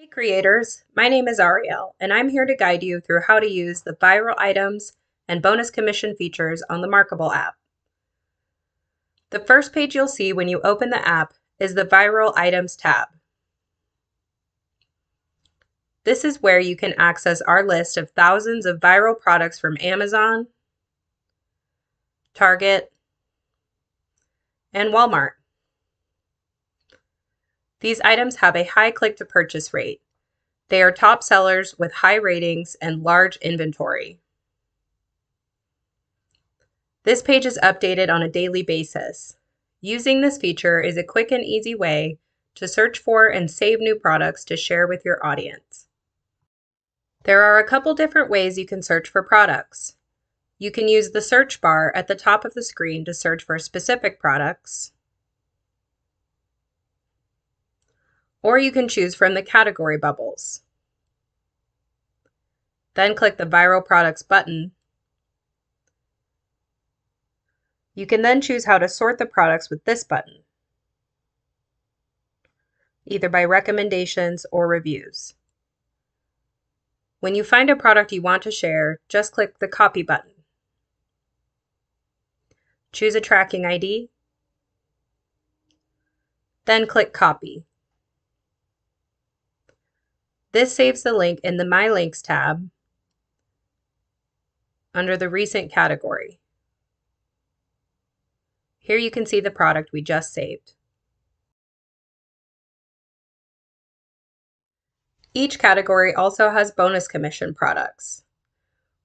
Hey creators, my name is Ariel, and I'm here to guide you through how to use the viral items and bonus commission features on the Markable app. The first page you'll see when you open the app is the Viral Items tab. This is where you can access our list of thousands of viral products from Amazon, Target, and Walmart. These items have a high click to purchase rate. They are top sellers with high ratings and large inventory. This page is updated on a daily basis. Using this feature is a quick and easy way to search for and save new products to share with your audience. There are a couple different ways you can search for products. You can use the search bar at the top of the screen to search for specific products, or you can choose from the category bubbles. Then click the Viral Products button. You can then choose how to sort the products with this button, either by recommendations or reviews. When you find a product you want to share, just click the Copy button. Choose a tracking ID, then click Copy. This saves the link in the My Links tab under the Recent category. Here you can see the product we just saved. Each category also has bonus commission products.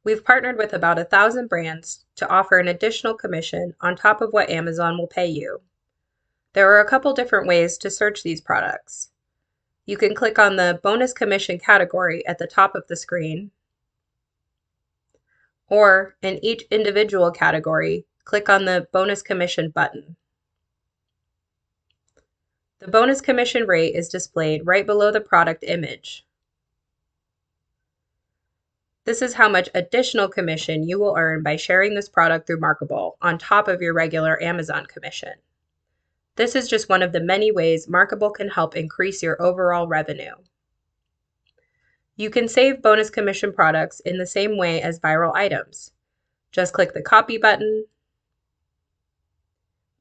We've partnered with about a thousand brands to offer an additional commission on top of what Amazon will pay you. There are a couple different ways to search these products. You can click on the bonus commission category at the top of the screen, or in each individual category, click on the bonus commission button. The bonus commission rate is displayed right below the product image. This is how much additional commission you will earn by sharing this product through Markable on top of your regular Amazon commission. This is just one of the many ways Markable can help increase your overall revenue. You can save bonus commission products in the same way as viral items. Just click the Copy button,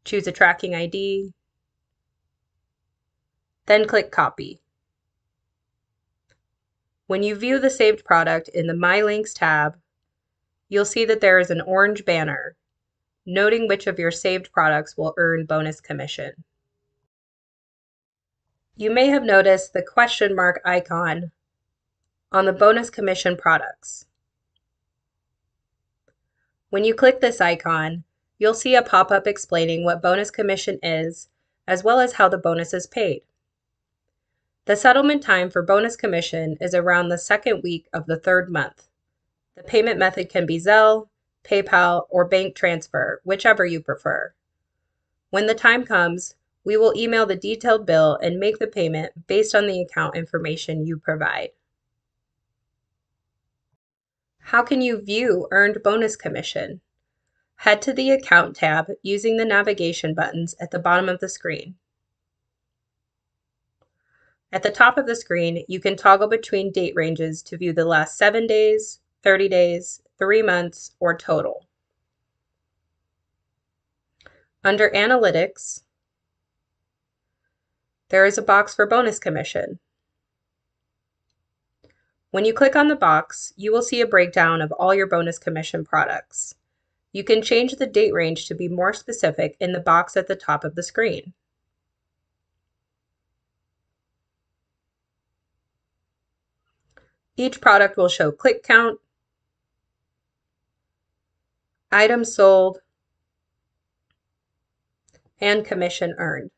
choose a tracking ID, then click Copy. When you view the saved product in the My Links tab, you'll see that there is an orange banner noting which of your saved products will earn bonus commission. You may have noticed the question mark icon on the bonus commission products. When you click this icon, you'll see a pop-up explaining what bonus commission is, as well as how the bonus is paid. The settlement time for bonus commission is around the second week of the third month. The payment method can be Zelle, PayPal, or bank transfer, whichever you prefer. When the time comes, we will email the detailed bill and make the payment based on the account information you provide. How can you view earned bonus commission? Head to the Account tab using the navigation buttons at the bottom of the screen. At the top of the screen, you can toggle between date ranges to view the last 7 days, 30 days, three months, or total. Under Analytics, there is a box for bonus commission. When you click on the box, you will see a breakdown of all your bonus commission products. You can change the date range to be more specific in the box at the top of the screen. Each product will show click count, items sold, and commission earned.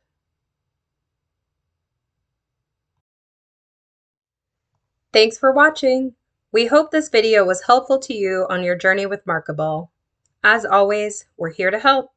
Thanks for watching! We hope this video was helpful to you on your journey with Markable. As always, we're here to help.